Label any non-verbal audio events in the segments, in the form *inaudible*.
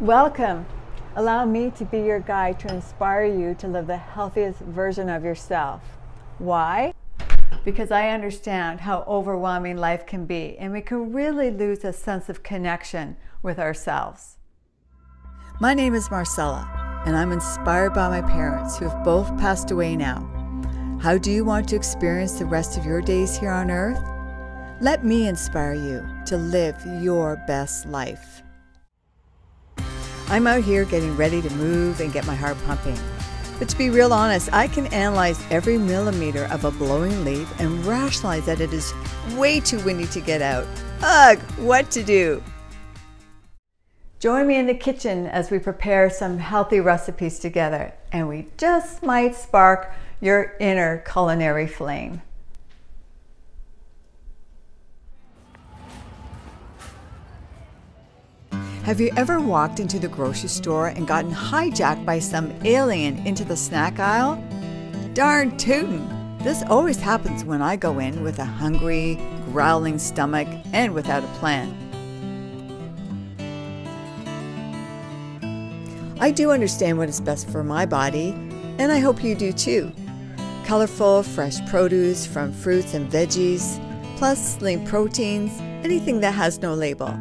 Welcome. Allow me to be your guide to inspire you to live the healthiest version of yourself. Why? Because I understand how overwhelming life can be, and we can really lose a sense of connection with ourselves. My name is Marcella, and I'm inspired by my parents who have both passed away now. How do you want to experience the rest of your days here on earth? Let me inspire you to live your best life. I'm out here getting ready to move and get my heart pumping. But to be real honest, I can analyze every millimeter of a blowing leaf and rationalize that it is way too windy to get out. Ugh, what to do? Join me in the kitchen as we prepare some healthy recipes together, and we just might spark your inner culinary flame. Have you ever walked into the grocery store and gotten hijacked by some alien into the snack aisle? Darn tootin'! This always happens when I go in with a hungry, growling stomach and without a plan. I do understand what is best for my body, and I hope you do too. Colorful, fresh produce from fruits and veggies, plus lean proteins, anything that has no label.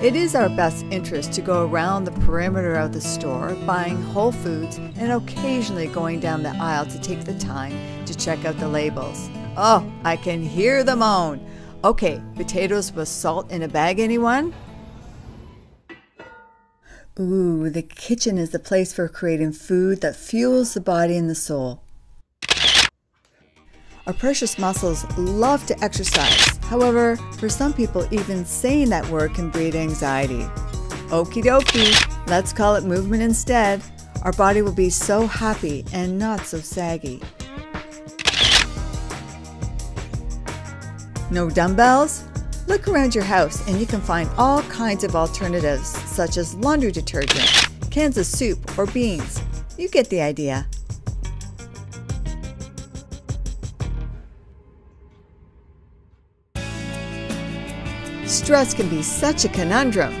It is our best interest to go around the perimeter of the store, buying whole foods, and occasionally going down the aisle to take the time to check out the labels. Oh, I can hear the moan. Okay, potatoes with salt in a bag, anyone? Ooh, the kitchen is the place for creating food that fuels the body and the soul. Our precious muscles love to exercise. However, for some people, even saying that word can breed anxiety. Okie dokie, let's call it movement instead. Our body will be so happy and not so saggy. No dumbbells? Look around your house and you can find all kinds of alternatives, such as laundry detergent, cans of soup, or beans. You get the idea. Stress can be such a conundrum.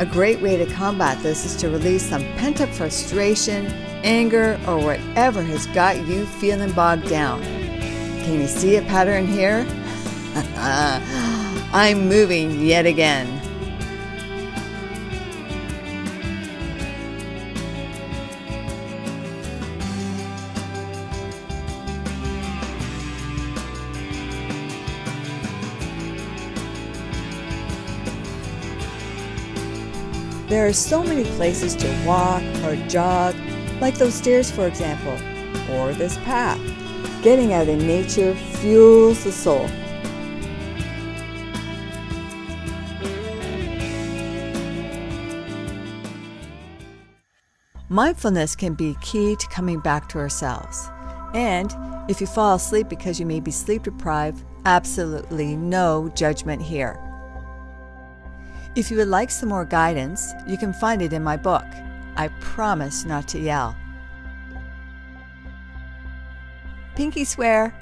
A great way to combat this is to release some pent up frustration, anger, or whatever has got you feeling bogged down. Can you see a pattern here? *laughs* I'm moving yet again. There are so many places to walk or jog, like those stairs, for example, or this path. Getting out in nature fuels the soul. Mindfulness can be key to coming back to ourselves. And if you fall asleep because you may be sleep deprived, absolutely no judgment here. If you would like some more guidance, you can find it in my book. I promise not to yell. Pinky swear.